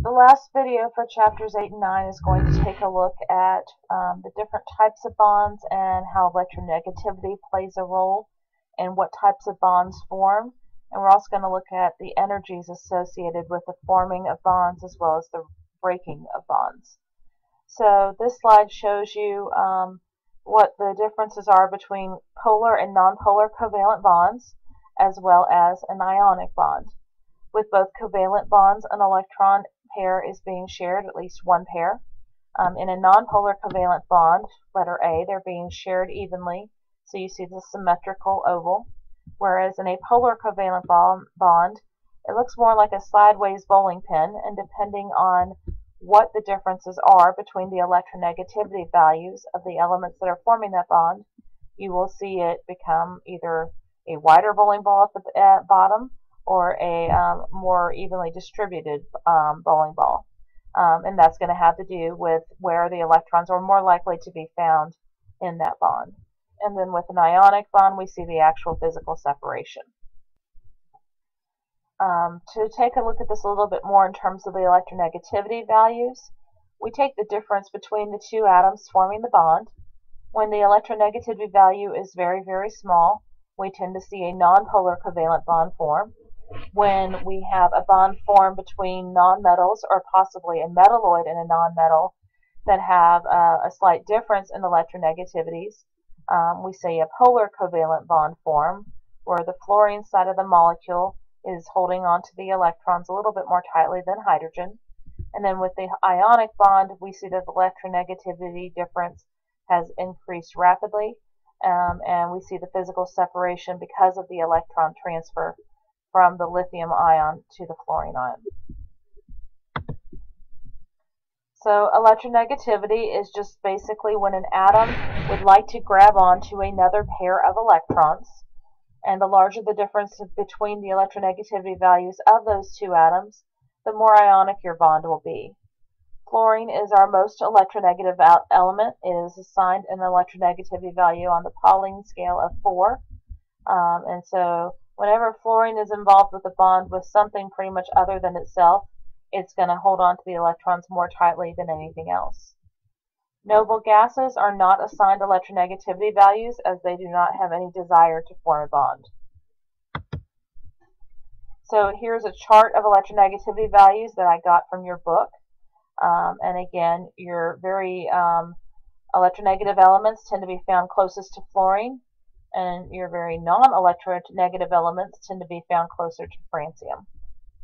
The last video for chapters 8 and 9 is going to take a look at um, the different types of bonds and how electronegativity plays a role and what types of bonds form. And we're also going to look at the energies associated with the forming of bonds as well as the breaking of bonds. So this slide shows you um, what the differences are between polar and nonpolar covalent bonds as well as an ionic bond. With both covalent bonds, an electron pair is being shared, at least one pair. Um, in a nonpolar covalent bond, letter A, they're being shared evenly, so you see the symmetrical oval. Whereas in a polar covalent bond, it looks more like a sideways bowling pin, and depending on what the differences are between the electronegativity values of the elements that are forming that bond, you will see it become either a wider bowling ball at the bottom or a um, more evenly distributed um, bowling ball. Um, and that's going to have to do with where the electrons are more likely to be found in that bond. And then with an ionic bond, we see the actual physical separation. Um, to take a look at this a little bit more in terms of the electronegativity values, we take the difference between the two atoms forming the bond. When the electronegativity value is very, very small, we tend to see a nonpolar covalent bond form when we have a bond formed between nonmetals or possibly a metalloid and a nonmetal that have uh, a slight difference in electronegativities. Um, we see a polar covalent bond form where the fluorine side of the molecule is holding on to the electrons a little bit more tightly than hydrogen. And then with the ionic bond, we see that the electronegativity difference has increased rapidly. Um, and we see the physical separation because of the electron transfer from the lithium ion to the fluorine ion. So electronegativity is just basically when an atom would like to grab onto another pair of electrons, and the larger the difference between the electronegativity values of those two atoms, the more ionic your bond will be. Fluorine is our most electronegative element. It is assigned an electronegativity value on the Pauling scale of 4. Um, and so Whenever fluorine is involved with a bond with something pretty much other than itself, it's going to hold on to the electrons more tightly than anything else. Noble gases are not assigned electronegativity values as they do not have any desire to form a bond. So here's a chart of electronegativity values that I got from your book. Um, and again, your very um, electronegative elements tend to be found closest to fluorine and your very non-electronegative negative elements tend to be found closer to francium.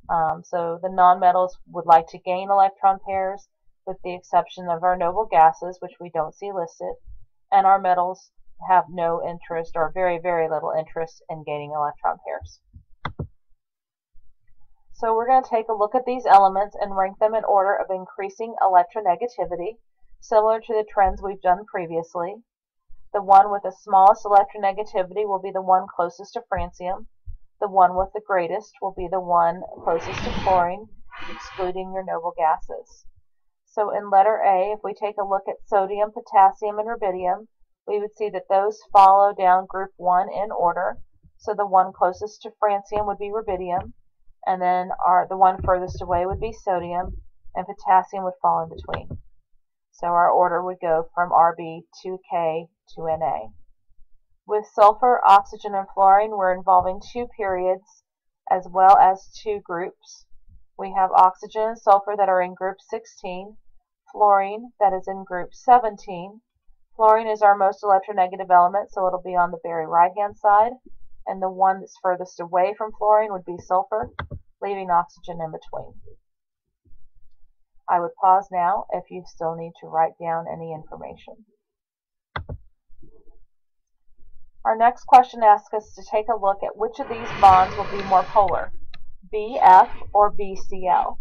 Um, so the nonmetals would like to gain electron pairs with the exception of our noble gases, which we don't see listed, and our metals have no interest or very, very little interest in gaining electron pairs. So we're going to take a look at these elements and rank them in order of increasing electronegativity, similar to the trends we've done previously. The one with the smallest electronegativity will be the one closest to francium. The one with the greatest will be the one closest to chlorine, excluding your noble gases. So in letter A, if we take a look at sodium, potassium, and rubidium, we would see that those follow down group 1 in order. So the one closest to francium would be rubidium, and then our, the one furthest away would be sodium, and potassium would fall in between. So our order would go from Rb to K to Na. With sulfur, oxygen, and fluorine, we're involving two periods as well as two groups. We have oxygen and sulfur that are in group 16, fluorine that is in group 17. Fluorine is our most electronegative element, so it'll be on the very right-hand side, and the one that's furthest away from fluorine would be sulfur, leaving oxygen in between. I would pause now if you still need to write down any information. Our next question asks us to take a look at which of these bonds will be more polar, BF or BCl.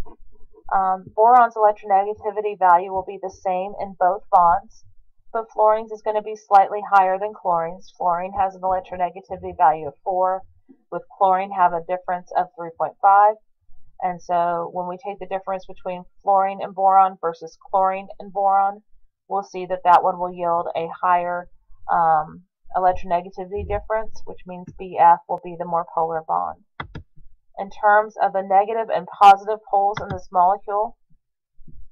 Um, boron's electronegativity value will be the same in both bonds, but fluorine's is going to be slightly higher than chlorine's. Fluorine has an electronegativity value of 4, with chlorine have a difference of 3.5, and so when we take the difference between fluorine and boron versus chlorine and boron, we'll see that that one will yield a higher um, electronegativity difference, which means BF will be the more polar bond. In terms of the negative and positive poles in this molecule,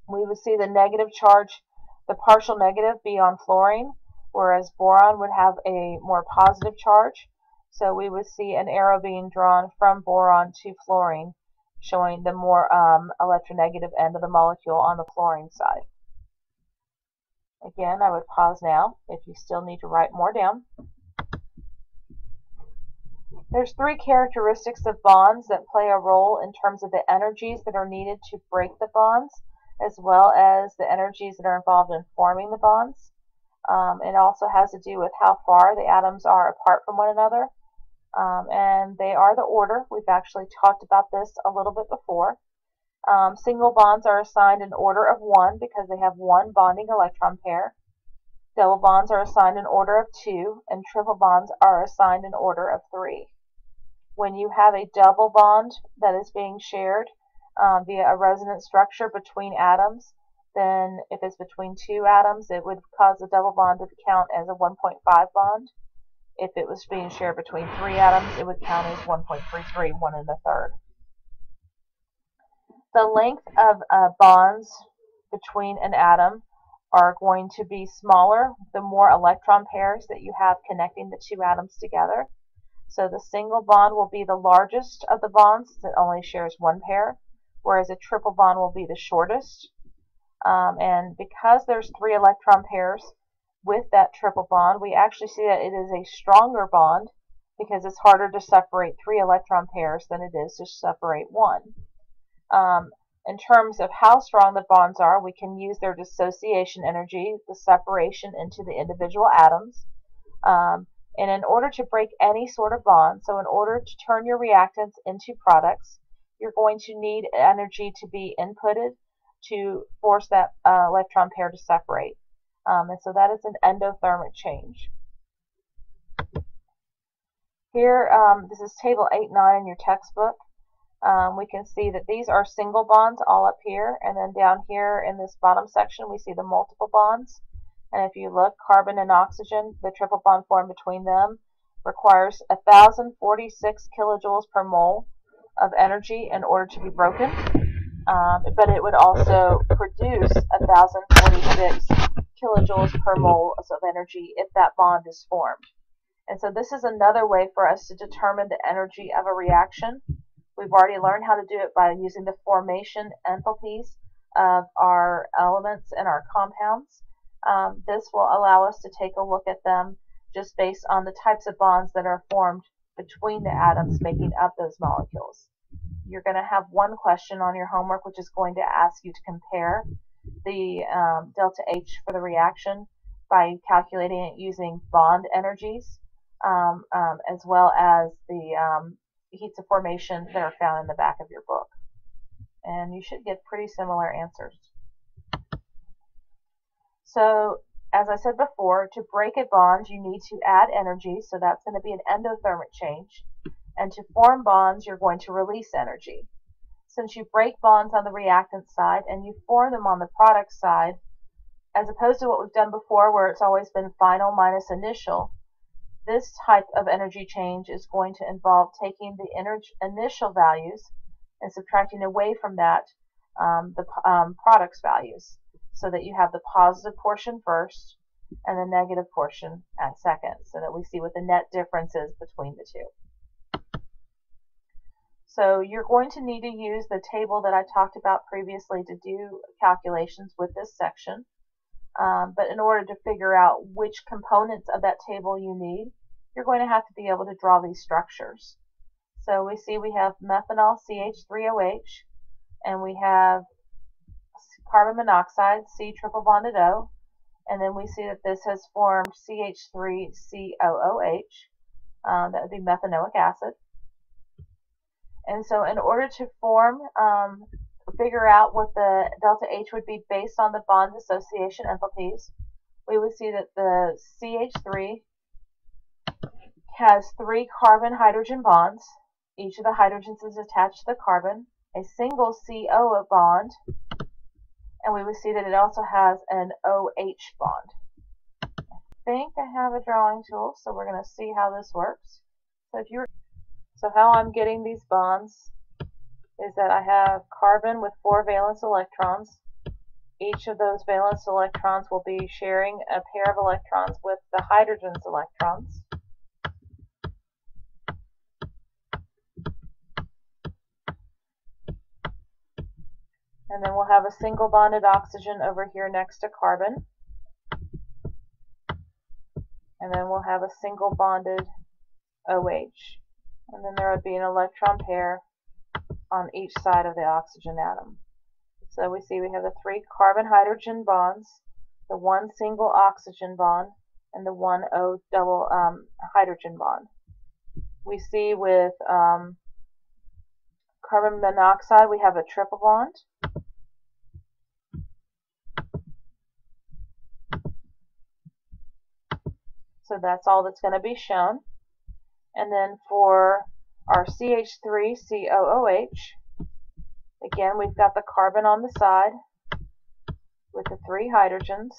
we would see the negative charge, the partial negative be on fluorine, whereas boron would have a more positive charge. So we would see an arrow being drawn from boron to fluorine, showing the more um, electronegative end of the molecule on the fluorine side. Again, I would pause now if you still need to write more down. There's three characteristics of bonds that play a role in terms of the energies that are needed to break the bonds, as well as the energies that are involved in forming the bonds. Um, it also has to do with how far the atoms are apart from one another. Um, and they are the order. We've actually talked about this a little bit before. Um, single bonds are assigned an order of one because they have one bonding electron pair. Double bonds are assigned an order of two, and triple bonds are assigned an order of three. When you have a double bond that is being shared um, via a resonance structure between atoms, then if it's between two atoms, it would cause the double bond to count as a 1.5 bond. If it was being shared between three atoms, it would count as 1.33, one and a third. The length of uh, bonds between an atom are going to be smaller the more electron pairs that you have connecting the two atoms together. So the single bond will be the largest of the bonds that only shares one pair, whereas a triple bond will be the shortest. Um, and because there's three electron pairs with that triple bond, we actually see that it is a stronger bond because it's harder to separate three electron pairs than it is to separate one. Um, in terms of how strong the bonds are, we can use their dissociation energy, the separation into the individual atoms. Um, and in order to break any sort of bond, so in order to turn your reactants into products, you're going to need energy to be inputted to force that uh, electron pair to separate. Um, and so that is an endothermic change. Here, um, this is table 8-9 in your textbook. Um, we can see that these are single bonds all up here. And then down here in this bottom section we see the multiple bonds. And if you look carbon and oxygen the triple bond formed between them requires 1046 kilojoules per mole of energy in order to be broken. Um, but it would also produce 1046 kilojoules per mole of energy if that bond is formed and so this is another way for us to determine the energy of a reaction We've already learned how to do it by using the formation enthalpies of our elements and our compounds. Um, this will allow us to take a look at them just based on the types of bonds that are formed between the atoms making up those molecules. You're going to have one question on your homework which is going to ask you to compare the um, delta H for the reaction by calculating it using bond energies um, um as well as the um, heats of formation that are found in the back of your book. And you should get pretty similar answers. So, as I said before, to break a bond, you need to add energy, so that's going to be an endothermic change. And to form bonds, you're going to release energy. Since you break bonds on the reactant side and you form them on the product side, as opposed to what we've done before where it's always been final minus initial, this type of energy change is going to involve taking the initial values and subtracting away from that um, the um, product's values so that you have the positive portion first and the negative portion at second so that we see what the net difference is between the two. So you're going to need to use the table that I talked about previously to do calculations with this section. Um, but in order to figure out which components of that table you need, you're going to have to be able to draw these structures. So we see we have methanol CH3OH, and we have carbon monoxide, C triple bonded O, and then we see that this has formed CH3COOH, um, that would be methanoic acid. And so in order to form um, figure out what the delta H would be based on the bond dissociation enthalpies, we would see that the CH3 has three carbon-hydrogen bonds. Each of the hydrogens is attached to the carbon, a single CO bond, and we would see that it also has an OH bond. I think I have a drawing tool, so we're going to see how this works. So if you're so how I'm getting these bonds is that I have carbon with four valence electrons, each of those valence electrons will be sharing a pair of electrons with the hydrogen's electrons. And then we'll have a single bonded oxygen over here next to carbon. And then we'll have a single bonded OH. And then there would be an electron pair on each side of the oxygen atom. So we see we have the three carbon-hydrogen bonds, the one single oxygen bond, and the one O double um, hydrogen bond. We see with um, carbon monoxide we have a triple bond. So that's all that's going to be shown. And then for our CH3COOH, again, we've got the carbon on the side with the three hydrogens.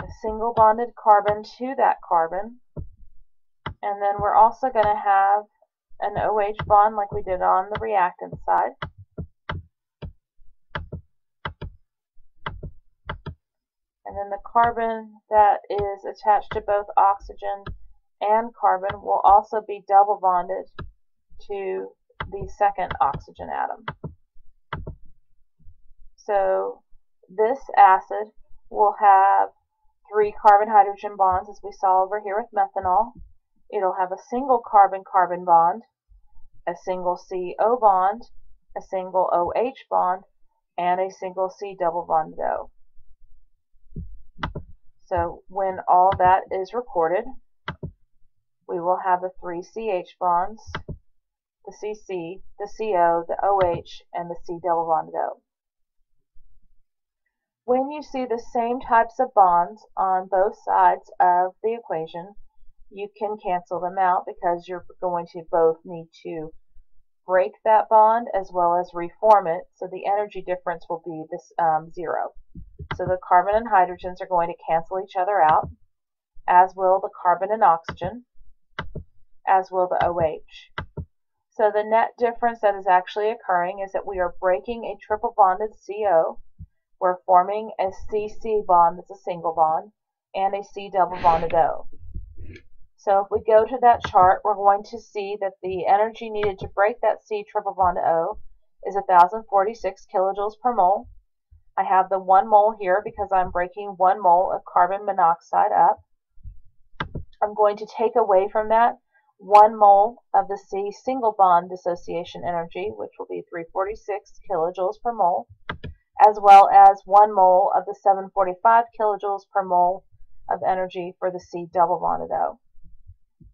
A single bonded carbon to that carbon. And then we're also going to have an OH bond like we did on the reactant side. And then the carbon that is attached to both oxygen and carbon will also be double bonded to the second oxygen atom. So this acid will have three carbon-hydrogen bonds as we saw over here with methanol. It'll have a single carbon-carbon bond, a single CO bond, a single OH bond, and a single C double bond O. So when all that is recorded, we will have the three CH bonds, the CC, the CO, the OH, and the C double bonded O. When you see the same types of bonds on both sides of the equation, you can cancel them out because you're going to both need to break that bond as well as reform it so the energy difference will be this um, zero. So the carbon and hydrogens are going to cancel each other out as will the carbon and oxygen as will the OH. So the net difference that is actually occurring is that we are breaking a triple bonded CO. We're forming a CC bond that's a single bond and a C double bonded O. So if we go to that chart, we're going to see that the energy needed to break that C triple bond O is 1046 kilojoules per mole. I have the 1 mole here because I'm breaking 1 mole of carbon monoxide up. I'm going to take away from that 1 mole of the C single bond dissociation energy, which will be 346 kilojoules per mole, as well as 1 mole of the 745 kilojoules per mole of energy for the C double bonded O.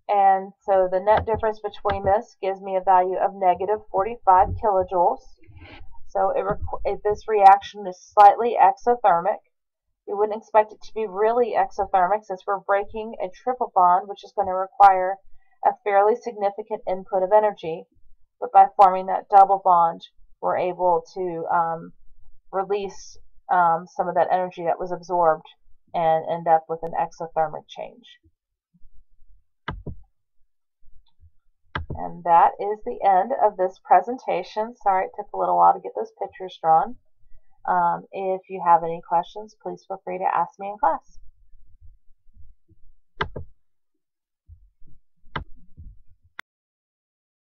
And so the net difference between this gives me a value of negative 45 kilojoules. So it, this reaction is slightly exothermic. We wouldn't expect it to be really exothermic since we're breaking a triple bond, which is going to require a fairly significant input of energy. But by forming that double bond, we're able to um, release um, some of that energy that was absorbed and end up with an exothermic change. And that is the end of this presentation. Sorry it took a little while to get those pictures drawn. Um, if you have any questions, please feel free to ask me in class.